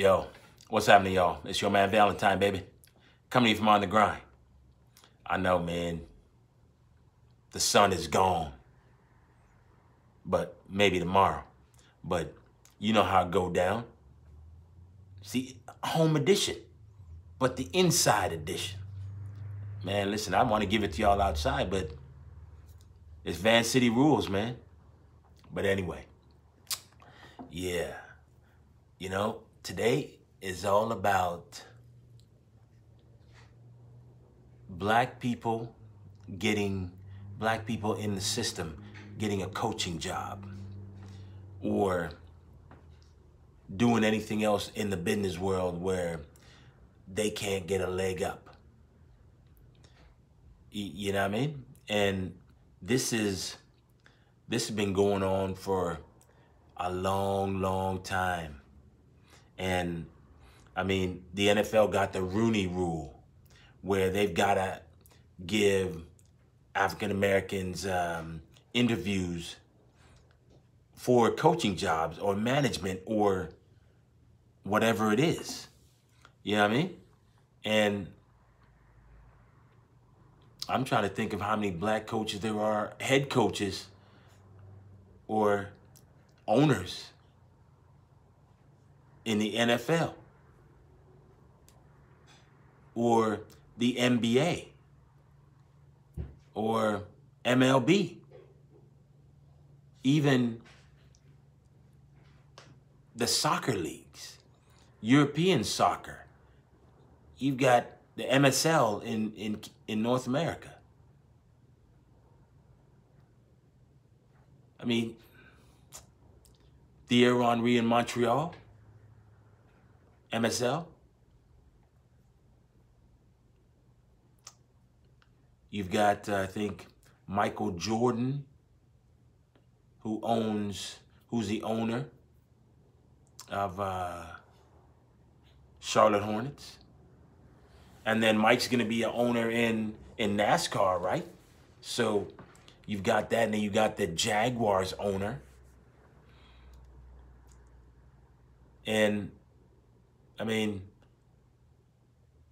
Yo, what's happening, y'all? It's your man Valentine, baby. Coming to you from on the grind. I know, man. The sun is gone. But maybe tomorrow. But you know how it go down. See, home edition. But the inside edition. Man, listen, I want to give it to y'all outside, but it's Van City rules, man. But anyway, yeah. You know, today is all about black people getting, black people in the system getting a coaching job or doing anything else in the business world where they can't get a leg up. You know what I mean? And this is, this has been going on for a long, long time. And I mean, the NFL got the Rooney rule where they've got to give African Americans um, interviews for coaching jobs or management or whatever it is. You know what I mean? And I'm trying to think of how many black coaches there are, head coaches or owners in the NFL or the NBA or MLB, even the soccer leagues, European soccer. You've got the MSL in, in, in North America. I mean, Thierry Henry in Montreal, MSL. You've got, uh, I think, Michael Jordan, who owns, who's the owner of uh, Charlotte Hornets. And then Mike's going to be an owner in, in NASCAR, right? So you've got that, and then you got the Jaguars owner. And I mean,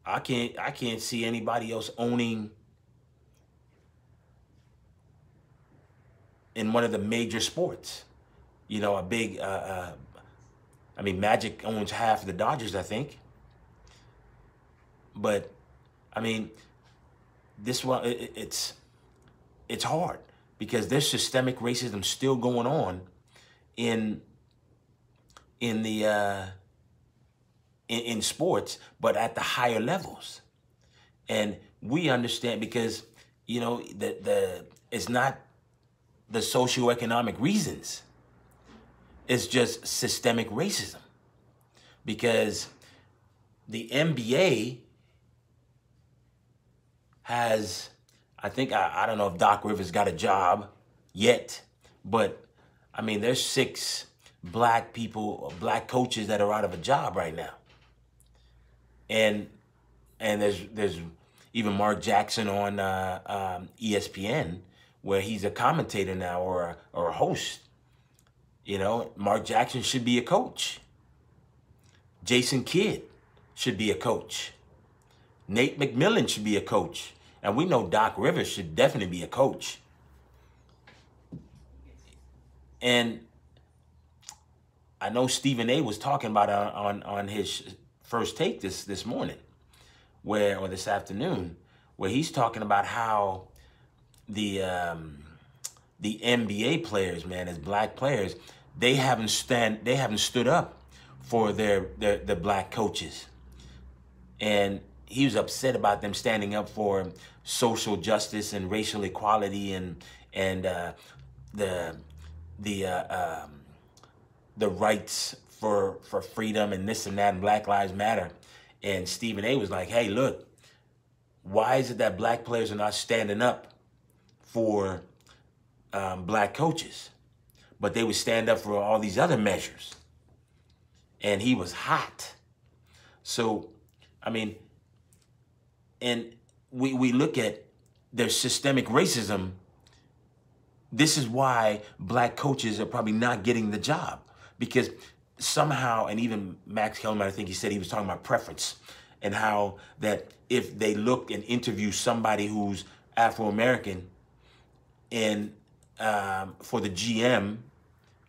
I can't I can't see anybody else owning in one of the major sports. You know, a big, uh, uh, I mean, Magic owns half of the Dodgers, I think. But, I mean, this one, it, it's, it's hard because there's systemic racism still going on in, in the, uh, in, in sports, but at the higher levels. And we understand because, you know, the, the, it's not the socioeconomic reasons. It's just systemic racism. Because the NBA has, I think, I, I don't know if Doc Rivers got a job yet, but I mean, there's six black people, black coaches that are out of a job right now. And and there's there's even Mark Jackson on uh, um, ESPN where he's a commentator now or a, or a host. You know, Mark Jackson should be a coach. Jason Kidd should be a coach. Nate McMillan should be a coach. And we know Doc Rivers should definitely be a coach. And I know Stephen A was talking about on, on, on his first take this, this morning, where or this afternoon, where he's talking about how the um, the NBA players, man, as black players, they haven't stand they haven't stood up for their their, their black coaches. And he was upset about them standing up for social justice and racial equality and and uh, the the uh, um, the rights for for freedom and this and that and Black Lives Matter. And Stephen A. was like, "Hey, look, why is it that black players are not standing up for um, black coaches, but they would stand up for all these other measures. And he was hot. So, I mean, and we, we look at their systemic racism. This is why black coaches are probably not getting the job because somehow, and even Max Kellerman, I think he said he was talking about preference and how that if they look and interview somebody who's Afro American and um, for the GM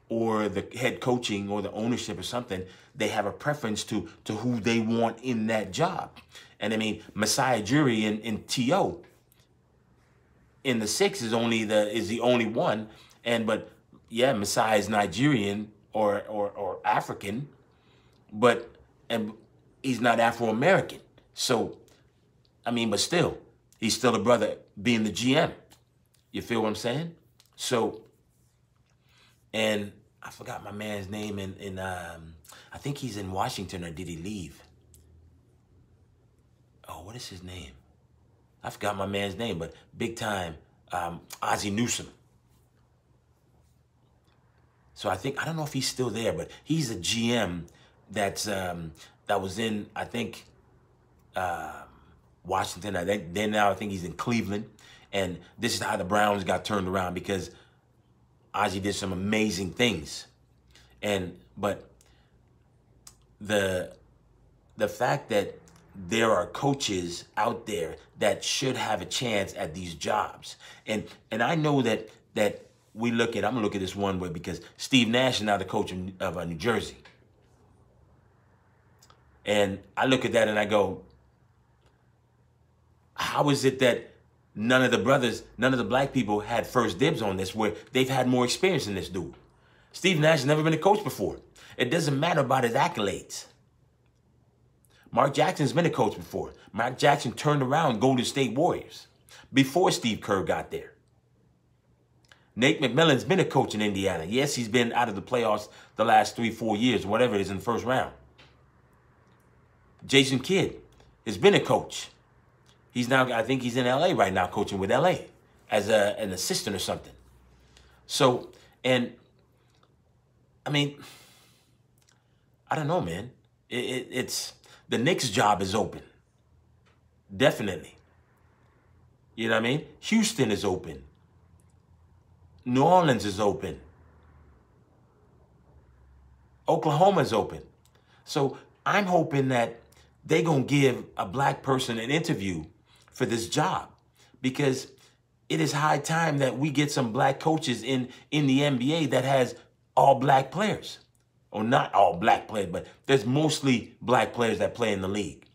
or the head coaching or the ownership or something, they have a preference to to who they want in that job. And I mean, Masai Ujiri in, in TO in the six is only the is the only one. And but yeah, Masai is Nigerian or or, or African, but and he's not Afro American. So, I mean, but still, he's still a brother being the GM. You feel what I'm saying? So, and I forgot my man's name in, in um, I think he's in Washington or did he leave? Oh, what is his name? I forgot my man's name, but big time, um, Ozzie Newsome. So I think I don't know if he's still there, but he's a GM that's um, that was in I think uh, Washington. I think then now I think he's in Cleveland, and this is how the Browns got turned around because Ozzie did some amazing things, and but the the fact that there are coaches out there that should have a chance at these jobs, and and I know that that we look at I'm gonna look at this one way because Steve Nash is now the coach of, of uh, New Jersey, and I look at that and I go, how is it that none of the brothers, none of the black people had first dibs on this where they've had more experience than this dude? Steve Nash has never been a coach before. It doesn't matter about his accolades. Mark Jackson's been a coach before. Mark Jackson turned around Golden State Warriors before Steve Kerr got there. Nate McMillan's been a coach in Indiana. Yes, he's been out of the playoffs the last three, four years, whatever it is in the first round. Jason Kidd has been a coach. He's now, I think he's in LA right now, coaching with LA as a, an assistant or something. So, and I mean, I don't know, man. It, it, it's the Knicks' job is open. Definitely. You know what I mean? Houston is open. New Orleans is open. Oklahoma is open. So I'm hoping that they're going to give a black person an interview for this job because it is high time that we get some black coaches in, in the NBA that has all black players. Or not all black players, but there's mostly black players that play in the league.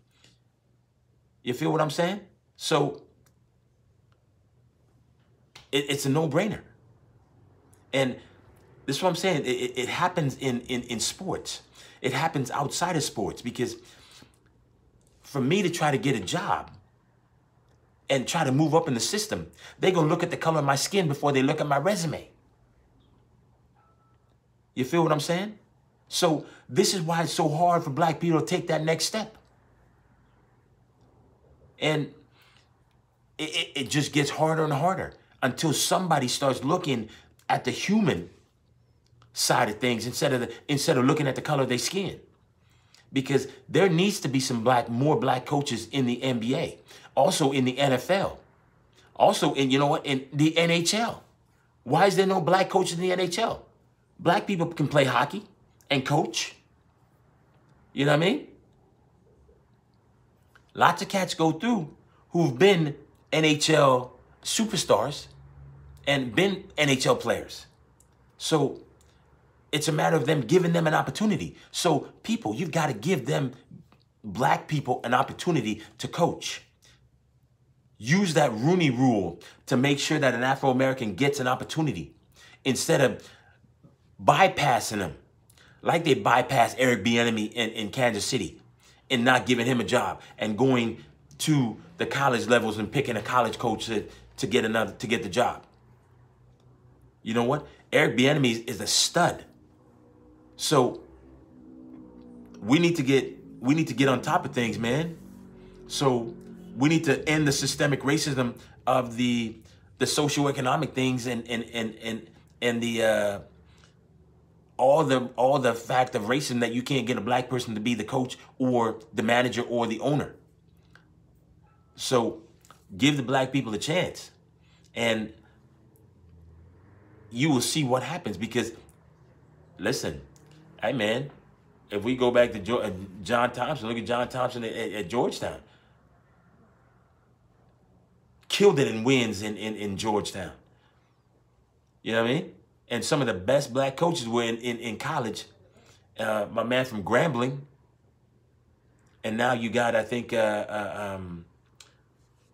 You feel what I'm saying? So it, it's a no-brainer. And this is what I'm saying. It, it happens in, in, in sports. It happens outside of sports because for me to try to get a job and try to move up in the system, they're going to look at the color of my skin before they look at my resume. You feel what I'm saying? So this is why it's so hard for black people to take that next step. And it, it, it just gets harder and harder until somebody starts looking at the human side of things instead of the, instead of looking at the color of their skin because there needs to be some black, more black coaches in the NBA, also in the NFL, also in, you know what, in the NHL. Why is there no black coaches in the NHL? Black people can play hockey and coach. You know what I mean? Lots of cats go through who've been NHL superstars and been NHL players. So it's a matter of them giving them an opportunity. So people, you've got to give them, black people, an opportunity to coach. Use that Rooney rule to make sure that an Afro-American gets an opportunity instead of bypassing them like they bypassed Eric Bieniemy in, in Kansas City and not giving him a job and going to the college levels and picking a college coach to, to get another to get the job. You know what? Eric Bieniemy is a stud. So we need to get we need to get on top of things, man. So we need to end the systemic racism of the the socioeconomic things and and and and and the uh, all the all the fact of racism that you can't get a black person to be the coach or the manager or the owner. So give the black people a chance, and you will see what happens. Because listen, hey man, if we go back to uh, John Thompson, look at John Thompson at, at Georgetown. Killed it in wins in, in, in Georgetown. You know what I mean? And some of the best black coaches were in, in, in college. Uh, my man from Grambling. And now you got, I think, uh, uh, um,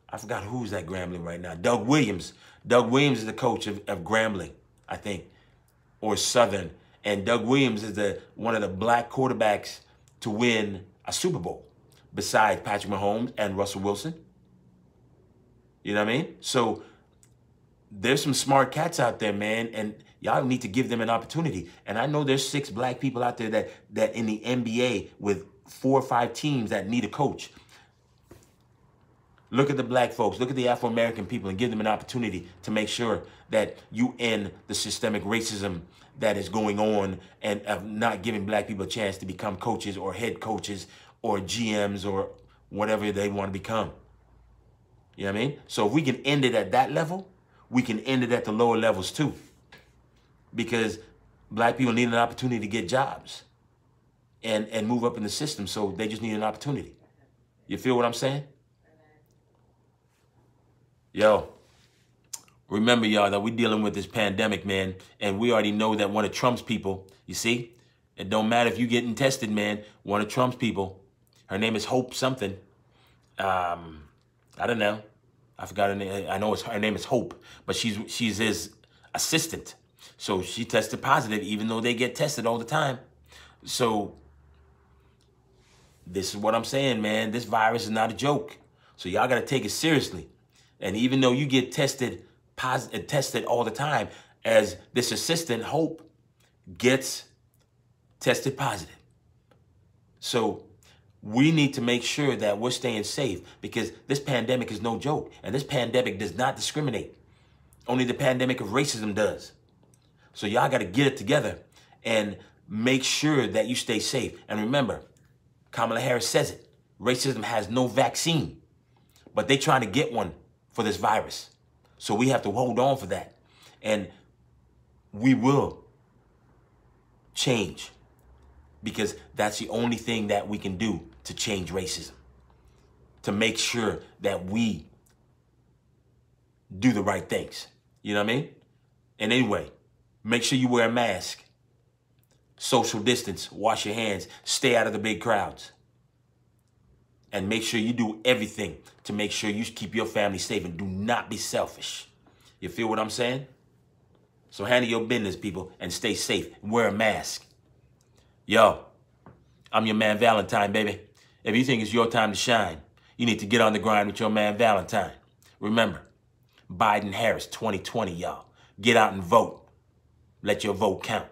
I forgot who's at Grambling right now. Doug Williams. Doug Williams is the coach of, of Grambling, I think, or Southern. And Doug Williams is the one of the black quarterbacks to win a Super Bowl besides Patrick Mahomes and Russell Wilson. You know what I mean? So there's some smart cats out there, man, and y'all need to give them an opportunity. And I know there's six black people out there that that in the NBA with four or five teams that need a coach. Look at the black folks, look at the Afro American people, and give them an opportunity to make sure that you end the systemic racism that is going on and of not giving black people a chance to become coaches or head coaches or GMs or whatever they want to become. You know what I mean? So if we can end it at that level, we can end it at the lower levels too. Because black people need an opportunity to get jobs and, and move up in the system. So they just need an opportunity. You feel what I'm saying? Yo, remember y'all that we're dealing with this pandemic, man, and we already know that one of Trump's people, you see, it don't matter if you're getting tested, man, one of Trump's people, her name is Hope something. Um, I don't know. I forgot her name. I know it's, her name is Hope, but she's she's his assistant. So she tested positive, even though they get tested all the time. So this is what I'm saying, man. This virus is not a joke. So y'all got to take it seriously. And even though you get tested positive, tested all the time, as this assistant Hope gets tested positive. So we need to make sure that we're staying safe because this pandemic is no joke. And this pandemic does not discriminate. Only the pandemic of racism does. So y'all got to get it together and make sure that you stay safe. And remember, Kamala Harris says it. Racism has no vaccine, but they trying to get one for this virus. So we have to hold on for that. And we will change because that's the only thing that we can do to change racism. To make sure that we do the right things. You know what I mean? And anyway, make sure you wear a mask. Social distance, wash your hands, stay out of the big crowds and make sure you do everything to make sure you keep your family safe and do not be selfish. You feel what I'm saying? So handle your business, people, and stay safe. Wear a mask. Yo, I'm your man Valentine, baby. If you think it's your time to shine, you need to get on the grind with your man Valentine. Remember, Biden Harris 2020, y'all. Get out and vote. Let your vote count.